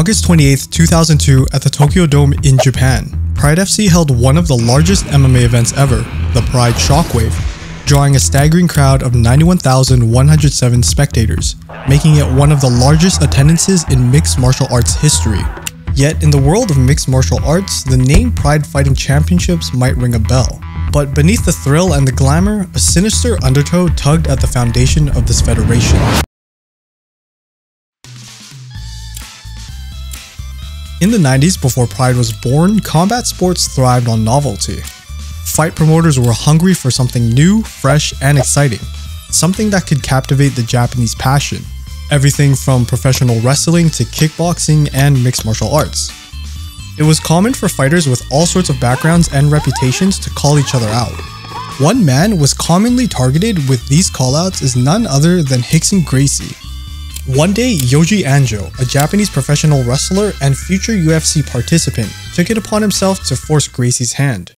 August 28, 2002 at the Tokyo Dome in Japan, Pride FC held one of the largest MMA events ever, the Pride Shockwave, drawing a staggering crowd of 91,107 spectators, making it one of the largest attendances in mixed martial arts history. Yet, in the world of mixed martial arts, the name Pride Fighting Championships might ring a bell. But beneath the thrill and the glamour, a sinister undertow tugged at the foundation of this federation. In the 90s, before Pride was born, combat sports thrived on novelty. Fight promoters were hungry for something new, fresh, and exciting. Something that could captivate the Japanese passion. Everything from professional wrestling to kickboxing and mixed martial arts. It was common for fighters with all sorts of backgrounds and reputations to call each other out. One man was commonly targeted with these callouts is none other than Rickson Gracie, one day, Yoji Anjo, a Japanese professional wrestler and future UFC participant, took it upon himself to force Gracie's hand.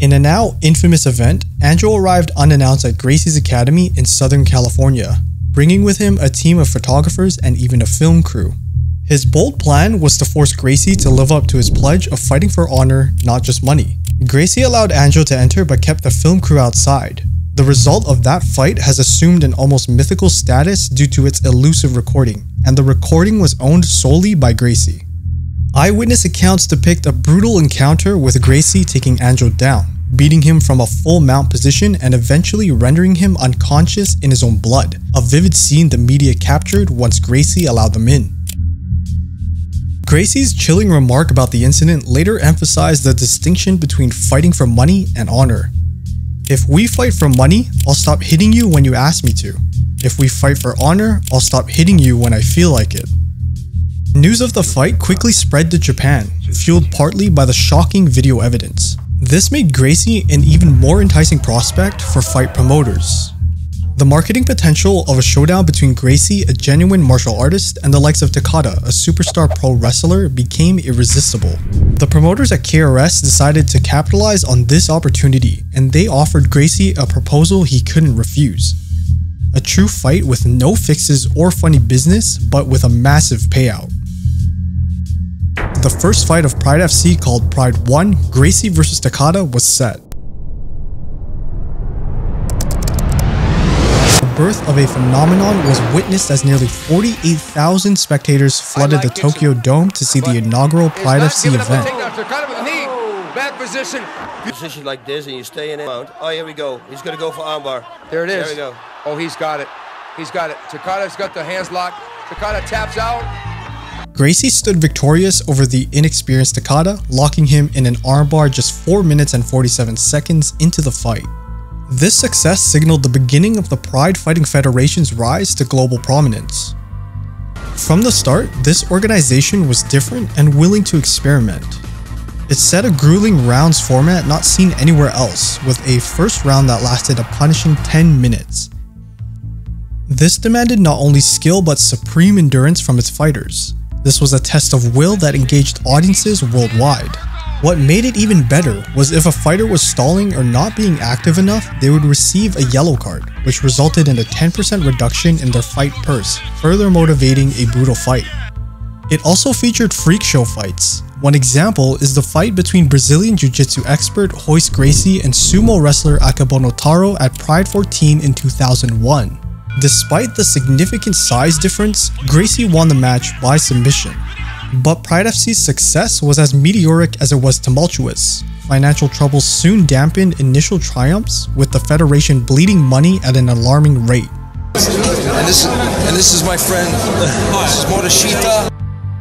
In a now infamous event, Anjo arrived unannounced at Gracie's Academy in Southern California, bringing with him a team of photographers and even a film crew. His bold plan was to force Gracie to live up to his pledge of fighting for honor, not just money. Gracie allowed Anjo to enter but kept the film crew outside, the result of that fight has assumed an almost mythical status due to its elusive recording, and the recording was owned solely by Gracie. Eyewitness accounts depict a brutal encounter with Gracie taking Anjo down, beating him from a full mount position and eventually rendering him unconscious in his own blood, a vivid scene the media captured once Gracie allowed them in. Gracie's chilling remark about the incident later emphasized the distinction between fighting for money and honor, if we fight for money, I'll stop hitting you when you ask me to. If we fight for honor, I'll stop hitting you when I feel like it. News of the fight quickly spread to Japan, fueled partly by the shocking video evidence. This made Gracie an even more enticing prospect for fight promoters. The marketing potential of a showdown between Gracie, a genuine martial artist, and the likes of Takada, a superstar pro wrestler, became irresistible. The promoters at KRS decided to capitalize on this opportunity, and they offered Gracie a proposal he couldn't refuse. A true fight with no fixes or funny business, but with a massive payout. The first fight of Pride FC called Pride 1, Gracie vs Takada was set. Birth of a phenomenon was witnessed as nearly 48,000 spectators flooded the Tokyo Dome to see the inaugural Pride FC event. Oh. Bad position. Position like this and you stay in it. Oh, here we go. He's going to go for armbar. There it is. There we go. Oh, he's got it. He's got it. Takada's got the hands locked. Takada taps out. Gracie stood victorious over the inexperienced Takada, locking him in an armbar just 4 minutes and 47 seconds into the fight. This success signaled the beginning of the Pride Fighting Federation's rise to global prominence. From the start, this organization was different and willing to experiment. It set a grueling rounds format not seen anywhere else, with a first round that lasted a punishing 10 minutes. This demanded not only skill but supreme endurance from its fighters. This was a test of will that engaged audiences worldwide. What made it even better was if a fighter was stalling or not being active enough, they would receive a yellow card, which resulted in a 10% reduction in their fight purse, further motivating a brutal fight. It also featured freak show fights. One example is the fight between Brazilian Jiu-Jitsu expert Royce Gracie and sumo wrestler Akebono Taro at Pride 14 in 2001. Despite the significant size difference, Gracie won the match by submission. But Pride FC's success was as meteoric as it was tumultuous. Financial troubles soon dampened initial triumphs, with the Federation bleeding money at an alarming rate. And this, and this is my friend, this is Morishita.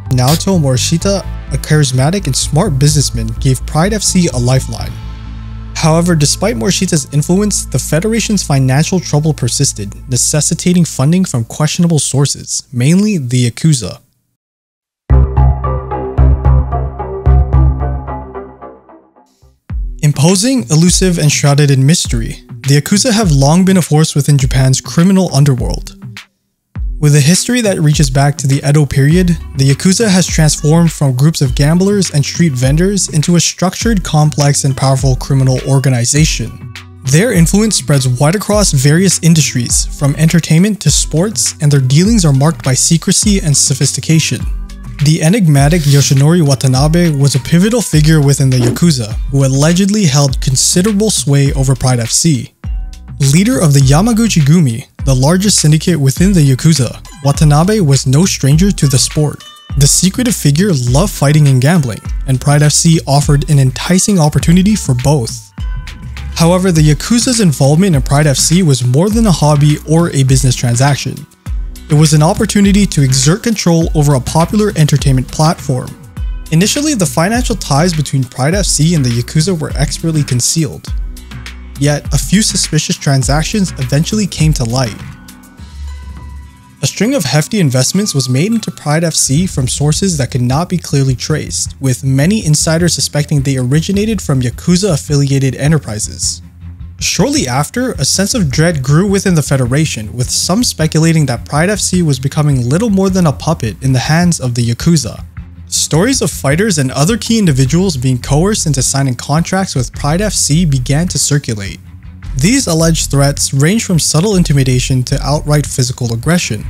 Naoto Morishita, a charismatic and smart businessman, gave Pride FC a lifeline. However, despite Morishita's influence, the Federation's financial trouble persisted, necessitating funding from questionable sources, mainly the Yakuza. Imposing, elusive, and shrouded in mystery, the Yakuza have long been a force within Japan's criminal underworld. With a history that reaches back to the Edo period, the Yakuza has transformed from groups of gamblers and street vendors into a structured, complex, and powerful criminal organization. Their influence spreads wide across various industries, from entertainment to sports, and their dealings are marked by secrecy and sophistication. The enigmatic Yoshinori Watanabe was a pivotal figure within the Yakuza, who allegedly held considerable sway over Pride FC. Leader of the Yamaguchi Gumi, the largest syndicate within the Yakuza, Watanabe was no stranger to the sport. The secretive figure loved fighting and gambling, and Pride FC offered an enticing opportunity for both. However, the Yakuza's involvement in Pride FC was more than a hobby or a business transaction. It was an opportunity to exert control over a popular entertainment platform. Initially, the financial ties between Pride FC and the Yakuza were expertly concealed. Yet, a few suspicious transactions eventually came to light. A string of hefty investments was made into Pride FC from sources that could not be clearly traced, with many insiders suspecting they originated from Yakuza affiliated enterprises. Shortly after, a sense of dread grew within the Federation, with some speculating that Pride FC was becoming little more than a puppet in the hands of the Yakuza. Stories of fighters and other key individuals being coerced into signing contracts with Pride FC began to circulate. These alleged threats ranged from subtle intimidation to outright physical aggression.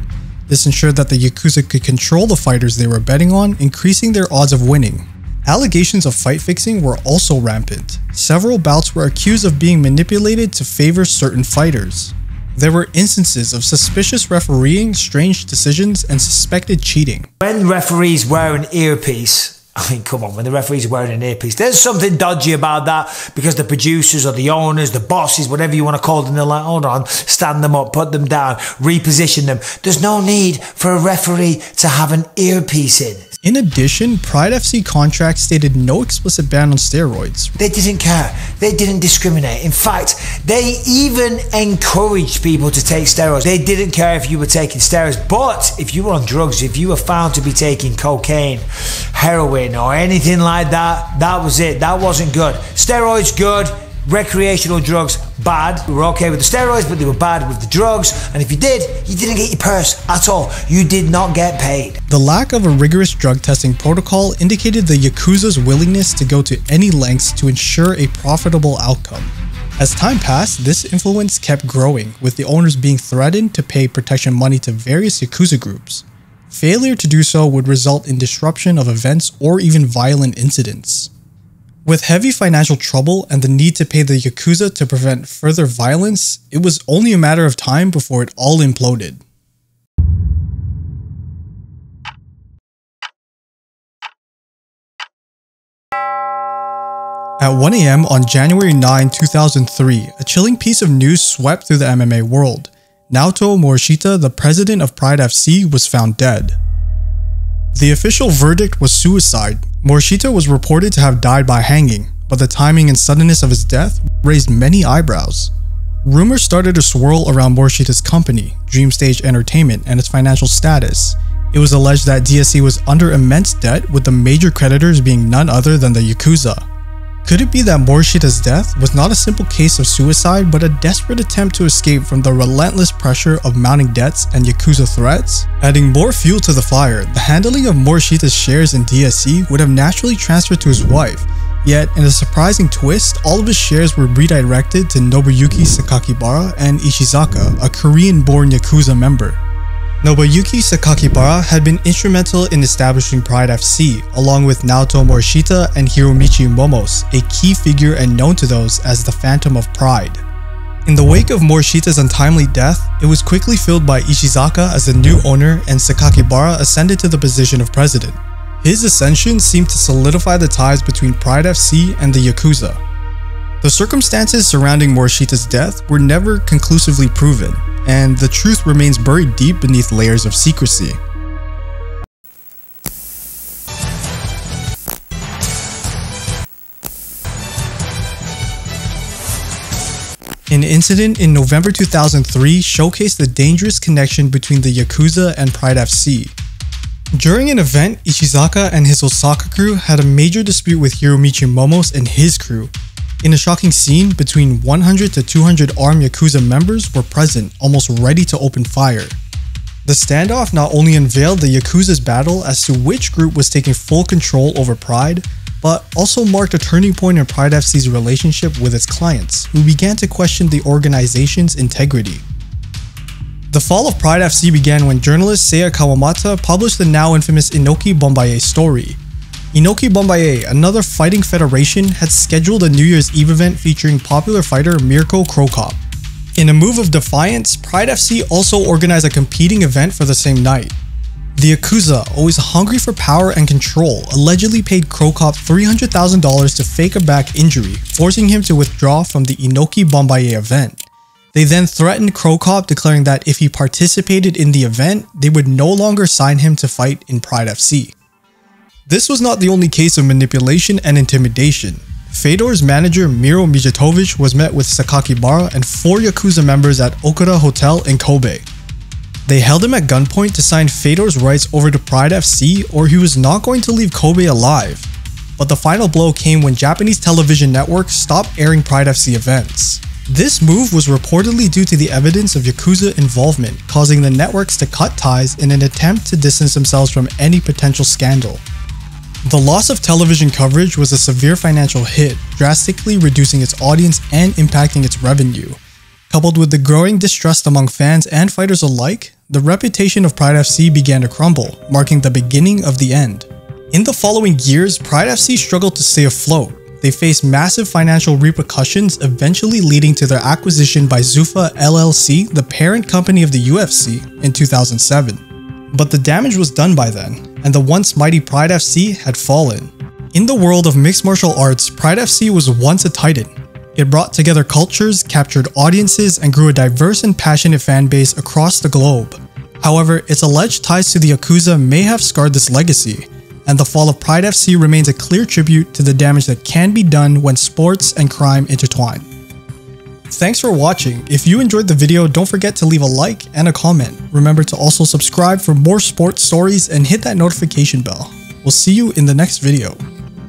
This ensured that the Yakuza could control the fighters they were betting on, increasing their odds of winning. Allegations of fight fixing were also rampant. Several bouts were accused of being manipulated to favor certain fighters. There were instances of suspicious refereeing, strange decisions, and suspected cheating. When referees wear an earpiece, I mean, come on, when the referee's wearing an earpiece, there's something dodgy about that because the producers or the owners, the bosses, whatever you want to call them, they're like, hold on, stand them up, put them down, reposition them. There's no need for a referee to have an earpiece in. In addition, Pride FC contracts stated no explicit ban on steroids. They didn't care. They didn't discriminate. In fact, they even encouraged people to take steroids. They didn't care if you were taking steroids, but if you were on drugs, if you were found to be taking cocaine, heroin, or anything like that, that was it. That wasn't good. Steroids, good. Recreational drugs, bad. We were okay with the steroids, but they were bad with the drugs. And if you did, you didn't get your purse at all. You did not get paid. The lack of a rigorous drug testing protocol indicated the Yakuza's willingness to go to any lengths to ensure a profitable outcome. As time passed, this influence kept growing, with the owners being threatened to pay protection money to various Yakuza groups. Failure to do so would result in disruption of events or even violent incidents. With heavy financial trouble and the need to pay the Yakuza to prevent further violence, it was only a matter of time before it all imploded. At 1am on January 9, 2003, a chilling piece of news swept through the MMA world. Naoto Morishita, the president of Pride FC, was found dead. The official verdict was suicide. Morishita was reported to have died by hanging, but the timing and suddenness of his death raised many eyebrows. Rumors started to swirl around Morishita's company, Dreamstage Entertainment, and its financial status. It was alleged that DSE was under immense debt, with the major creditors being none other than the Yakuza. Could it be that Morishita's death was not a simple case of suicide, but a desperate attempt to escape from the relentless pressure of mounting debts and Yakuza threats? Adding more fuel to the fire, the handling of Morishita's shares in DSE would have naturally transferred to his wife, Yet, in a surprising twist, all of his shares were redirected to Nobuyuki Sakakibara and Ishizaka, a Korean-born Yakuza member. Nobuyuki Sakakibara had been instrumental in establishing Pride FC, along with Naoto Morishita and Hiromichi Momose, a key figure and known to those as the Phantom of Pride. In the wake of Morishita's untimely death, it was quickly filled by Ishizaka as the new owner and Sakakibara ascended to the position of president. His ascension seemed to solidify the ties between Pride FC and the Yakuza. The circumstances surrounding Morishita's death were never conclusively proven, and the truth remains buried deep beneath layers of secrecy. An incident in November 2003 showcased the dangerous connection between the Yakuza and Pride FC. During an event, Ishizaka and his Osaka crew had a major dispute with Hiromichi Momose and his crew, in a shocking scene, between 100 to 200 armed Yakuza members were present, almost ready to open fire. The standoff not only unveiled the Yakuza's battle as to which group was taking full control over Pride, but also marked a turning point in Pride FC's relationship with its clients, who began to question the organization's integrity. The fall of Pride FC began when journalist Seiya Kawamata published the now infamous Inoki Bombaye story. Inoki Bombaye, another fighting federation, had scheduled a New Year's Eve event featuring popular fighter Mirko Cro Cop. In a move of defiance, Pride FC also organized a competing event for the same night. The Yakuza, always hungry for power and control, allegedly paid Cro Cop $300,000 to fake a back injury, forcing him to withdraw from the Inoki Bombaye event. They then threatened Cro Cop, declaring that if he participated in the event, they would no longer sign him to fight in Pride FC. This was not the only case of manipulation and intimidation. Fedor's manager Miro Mijatovic was met with Sakakibara and four Yakuza members at Okura Hotel in Kobe. They held him at gunpoint to sign Fedor's rights over to Pride FC or he was not going to leave Kobe alive. But the final blow came when Japanese television networks stopped airing Pride FC events. This move was reportedly due to the evidence of Yakuza involvement, causing the networks to cut ties in an attempt to distance themselves from any potential scandal. The loss of television coverage was a severe financial hit, drastically reducing its audience and impacting its revenue. Coupled with the growing distrust among fans and fighters alike, the reputation of Pride FC began to crumble, marking the beginning of the end. In the following years, Pride FC struggled to stay afloat. They faced massive financial repercussions, eventually leading to their acquisition by Zuffa LLC, the parent company of the UFC, in 2007. But the damage was done by then, and the once mighty Pride FC had fallen. In the world of mixed martial arts, Pride FC was once a titan, it brought together cultures, captured audiences, and grew a diverse and passionate fan base across the globe. However, its alleged ties to the Yakuza may have scarred this legacy, and the fall of Pride FC remains a clear tribute to the damage that can be done when sports and crime intertwine. Thanks for watching. If you enjoyed the video, don't forget to leave a like and a comment. Remember to also subscribe for more sports stories and hit that notification bell. We'll see you in the next video.